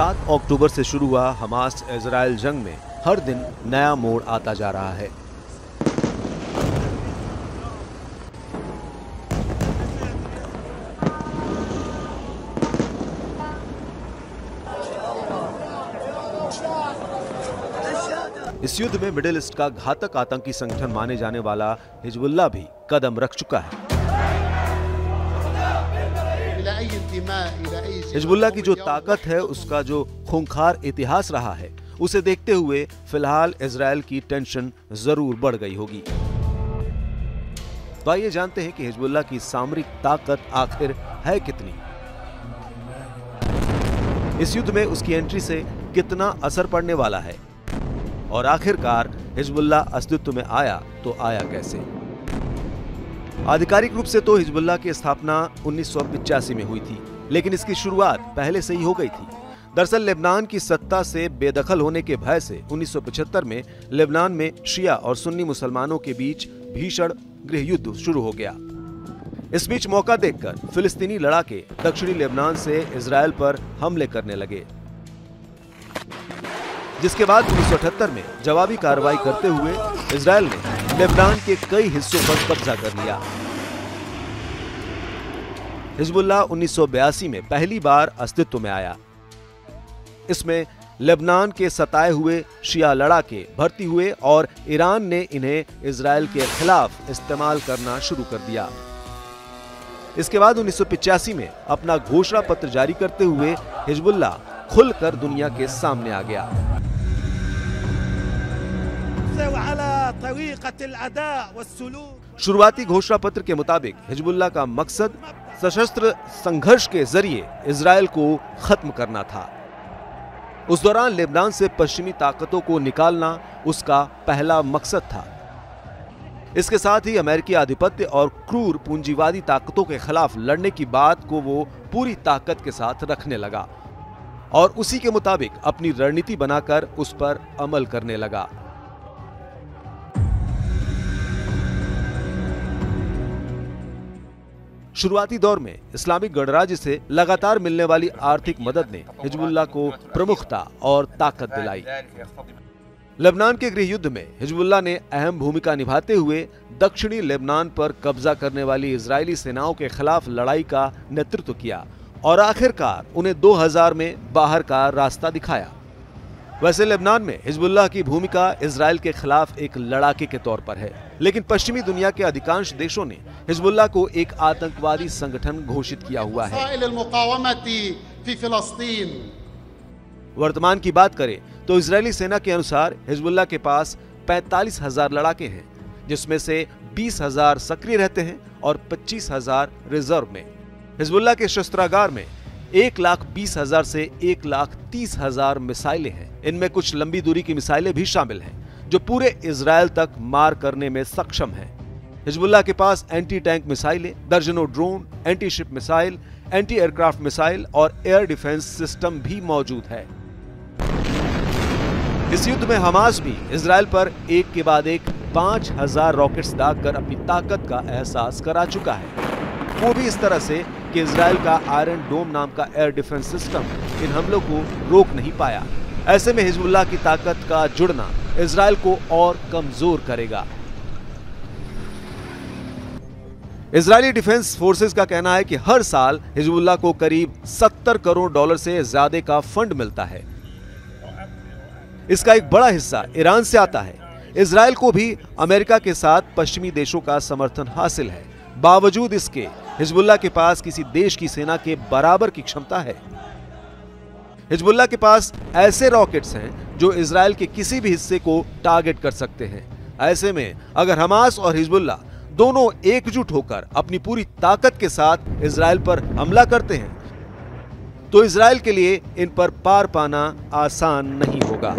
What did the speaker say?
सात अक्टूबर से शुरू हुआ हमास इजराइल जंग में हर दिन नया मोड़ आता जा रहा है। इस युद्ध में मिडिल ईस्ट का घातक आतंकी संगठन माने जाने वाला हिजबुल्ला भी कदम रख चुका है। हिजबुल्ला की जो ताकत है, उसका जो खूंखार इतिहास रहा है, उसे देखते हुए फ़िलहाल इसराइल की टेंशन ज़रूर बढ़ गई होगी। तो आइए जानते हैं कि हिजबुल्ला की सामरिक ताकत आखिर है कितनी। इस युद्ध में उसकी एंट्री से कितना असर पड़ने वाला है? और आखिरकार हिजबुल्ला अस्तित्व में आया तो आया कैसे? आधिकारिक रूप से तो हिजबुल्ला की स्थापना उन्नीस में हुई थी। लेकिन इसकी शुरुआत पहले से ही हो गई थी। दरअसल लेबनान की सत्ता से बेदखल होने के भय से 1975 में लेबनान में शिया और सुन्नी मुसलमानों के बीच भीषण गृह युद्ध शुरू हो गया। इस बीच मौका देखकर फिलिस्तीनी लड़ाके दक्षिणी लेबनान से इसराइल पर हमले करने लगे। जिसके बाद 1978 में जवाबी कार्रवाई करते हुए इसराइल ने लेबनान के कई हिस्सों पर कब्जा कर लिया। हिजबुल्ला 1982 में पहली बार अस्तित्व में आया। इसमें लेबनान के सताए हुए शिया लड़ाके भर्ती हुए और ईरान ने इन्हें इसराइल के खिलाफ इस्तेमाल करना शुरू कर दिया। इसके बाद उन्नीस में अपना घोषणा पत्र जारी करते हुए हिजबुल्ला खुलकर दुनिया के सामने आ गया। शुरुआती घोषणा पत्र के मुताबिक हिजबुल्ला का मकसद सशस्त्र संघर्ष के ज़रिए इसराइल को खत्म करना था। उस दौरान लेबनान से पश्चिमी ताकतों को निकालना उसका पहला मकसद था। इसके साथ ही अमेरिकी आधिपत्य और क्रूर पूंजीवादी ताकतों के खिलाफ लड़ने की बात को वो पूरी ताकत के साथ रखने लगा और उसी के मुताबिक अपनी रणनीति बनाकर उस पर अमल करने लगा। शुरुआती दौर में इस्लामिक गणराज्य से लगातार मिलने वाली आर्थिक मदद ने हिजबुल्ला को प्रमुखता और ताकत दिलाई। लेबनान के गृह युद्ध में हिजबुल्ला ने अहम भूमिका निभाते हुए दक्षिणी लेबनान पर कब्जा करने वाली इजरायली सेनाओं के खिलाफ लड़ाई का नेतृत्व किया और आखिरकार उन्हें 2000 में बाहर का रास्ता दिखाया। वैसे लेबनान में हिजबुल्लाह की भूमिका इसराइल के खिलाफ एक लड़ाके के तौर पर है लेकिन पश्चिमी दुनिया के अधिकांश देशों ने हिजबुल्लाह को एक आतंकवादी संगठन घोषित किया हुआ है। वर्तमान की बात करें तो इसराइली सेना के अनुसार हिजबुल्लाह के पास पैतालीस हज़ार लड़ाके हैं जिसमें से बीस हज़ार सक्रिय रहते हैं और पच्चीस हज़ार रिज़र्व में। हिजबुल्लाह के शस्त्रागार में एक लाख बीस हज़ार से एक लाख तीस हज़ार मिसाइलें हैं। इनमें कुछ लंबी दूरी की मिसाइलें भी शामिल हैं, जो पूरे इसराइल तक मार करने में सक्षम हैं। हिजबुल्लाह के पास एंटी टैंक मिसाइलें, दर्जनों drone anti ship missile anti aircraft missile और एयर डिफेंस सिस्टम भी मौजूद है। इस युद्ध में हमास भी इसराइल पर एक के बाद एक पाँच हज़ार रॉकेट्स दागकर अपनी ताकत का एहसास करा चुका है। वो भी इस तरह से कि इसराइल का आयरन डोम नाम का एयर डिफेंस सिस्टम इन हमलों को रोक नहीं पाया। ऐसे में हिजबुल्लाह की ताकत का जुड़ना इसराइल को और कमज़ोर करेगा। इजरायली डिफेंस फोर्सेस का कहना है कि हर साल हिजबुल्लाह को करीब 70 करोड़ डॉलर से ज़्यादा का फंड मिलता है। इसका एक बड़ा हिस्सा ईरान से आता है। इसराइल को भी अमेरिका के साथ पश्चिमी देशों का समर्थन हासिल है। बावजूद इसके हिजबुल्लाह के पास किसी देश की सेना के बराबर की क्षमता है। हिजबुल्लाह के पास ऐसे रॉकेट्स हैं जो इसराइल के किसी भी हिस्से को टारगेट कर सकते हैं। ऐसे में अगर हमास और हिजबुल्ला दोनों एकजुट होकर अपनी पूरी ताकत के साथ इसराइल पर हमला करते हैं तो इसराइल के लिए इन पर पार पाना आसान नहीं होगा।